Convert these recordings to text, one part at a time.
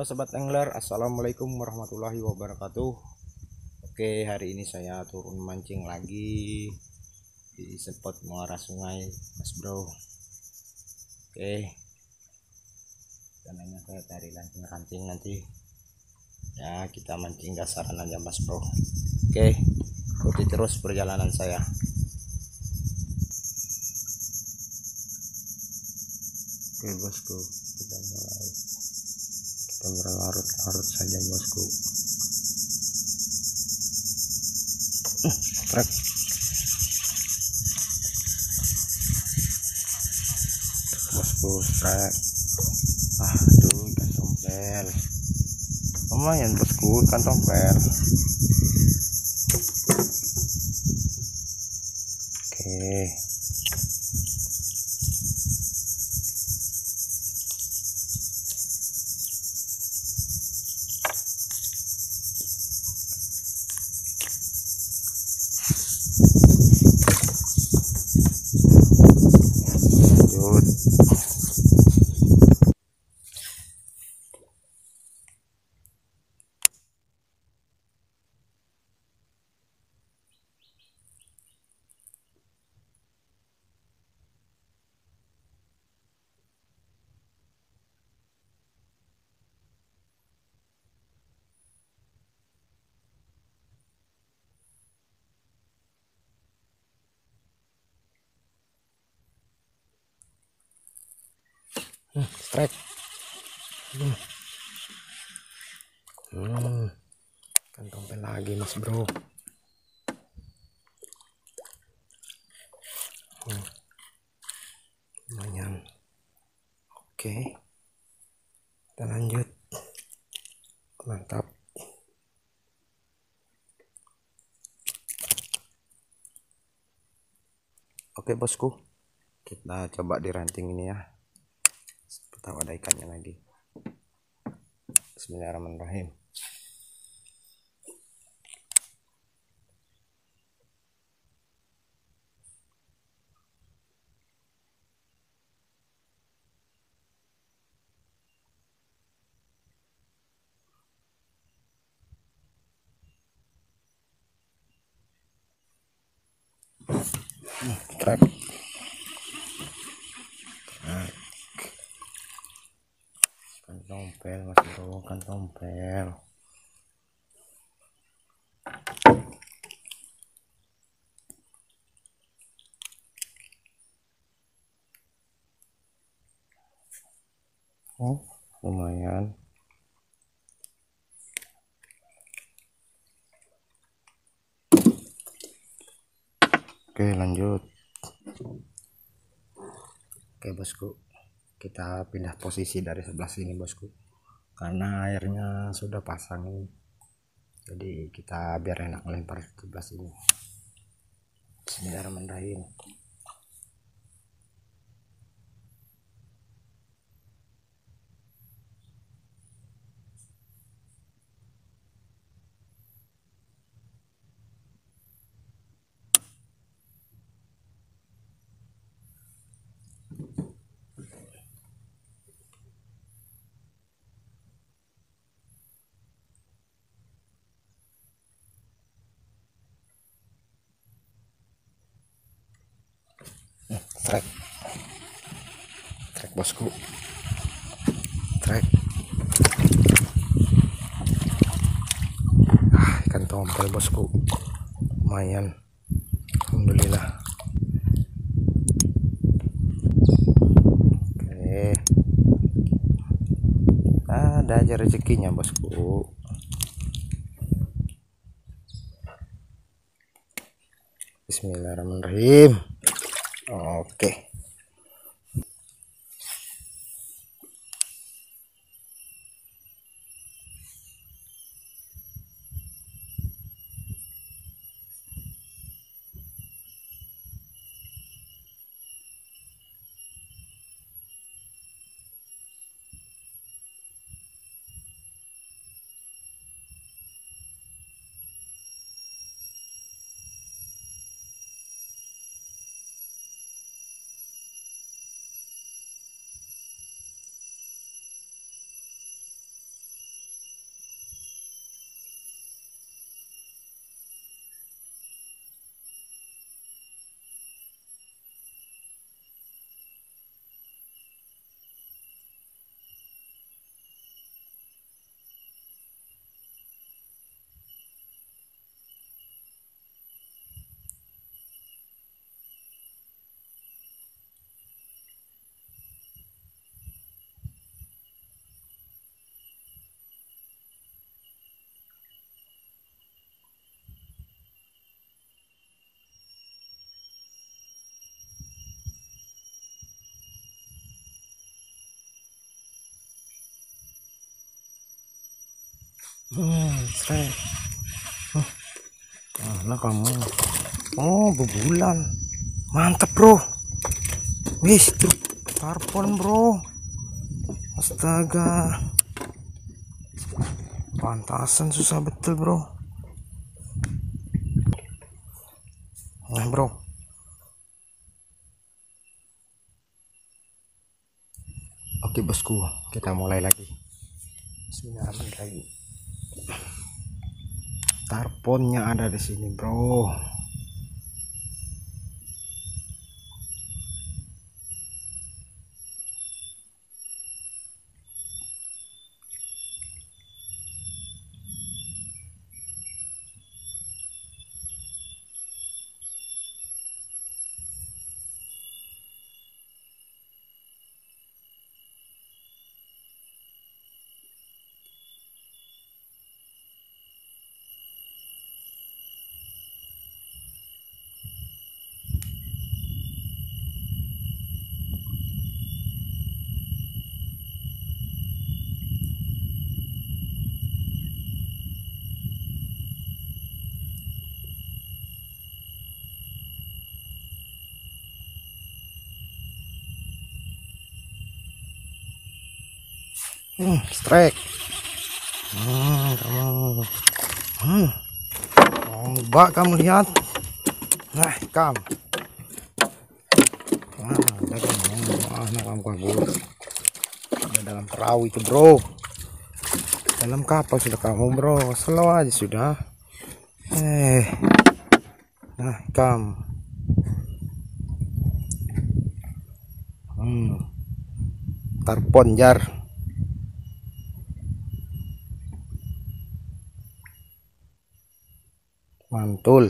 Halo sobat angler, assalamualaikum warahmatullahi wabarakatuh. Oke, hari ini saya turun mancing lagi di spot muara sungai, Mas Bro. Oke, dananya kayak tadi ranting-ranting nanti. Ya, kita mancing dasaran aja, Mas Bro. Oke, ikuti terus perjalanan saya. Oke, bosku, kita berlarut-larut saja bosku. Trek. Bosku trek. Ah aduh ikan tompel lumayan bosku ikan tompel oke. okay. Hmm, strike hmm. hmm. kantong lagi mas bro. Hmm. lumayan. Oke. Kita lanjut. Mantap. Oke bosku. Kita coba di ranting ini ya tahu ada ikannya lagi. Bismillahirrahmanirrahim. Hmm, tompel mas bro kan tompel oh lumayan. Oke lanjut. Oke bosku. Kita pindah posisi dari sebelah sini bosku karena airnya sudah pasang ini. Jadi kita biar enak melempar sebelah sini. Bismillahirrahmanirrahim trek trek bosku. Trek. Ah, ikan tompel bosku. Lumayan. Alhamdulillah. Oke. Ada aja rezekinya bosku. Bismillahirrahmanirrahim. Oke. Hmm huh. mana kamu. Oh bebulan. Mantap bro. Wis tarpon bro. Astaga. Pantasan susah betul bro. Nah bro. Oke bosku, kita mulai lagi. Bismillah lagi. Tarponnya ada di sini, bro. Hmm, strike. Hmm, kamu hmm. coba kamu lihat? Nah kam. Nah ada kamu mana? Kamu kabur ada dalam perahu itu bro. Dalam kapal sudah kamu bro. Slow aja sudah. Eh. Nah kam. Hmm. Tarpon jar mantul.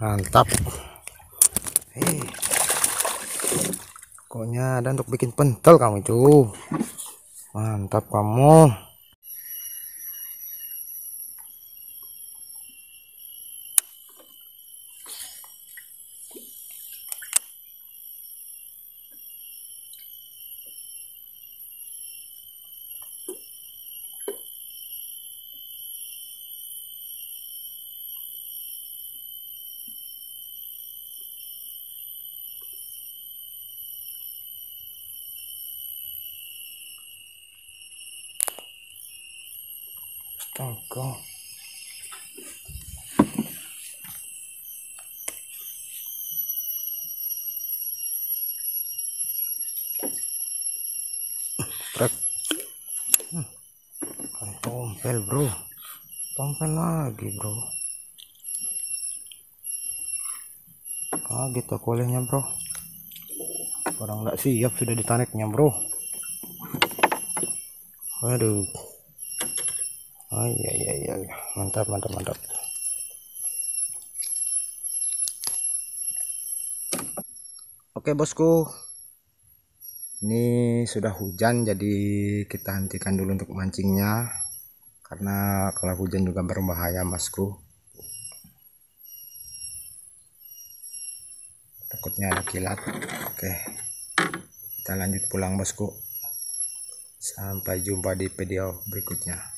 Mantap pokoknya. Ada untuk bikin pentol kamu itu mantap kamu Astaga. Truk. Hmm. Tompel, bro. Tompel lagi, bro. Kaget aku olehnya, bro. Orang nggak siap sudah ditaneknya, bro. Waduh. Oh iya iya iya mantap mantap mantap. Oke bosku, ini sudah hujan jadi kita hentikan dulu untuk mancingnya karena kalau hujan juga berbahaya bosku. Takutnya ada kilat. Oke, kita lanjut pulang bosku. Sampai jumpa di video berikutnya.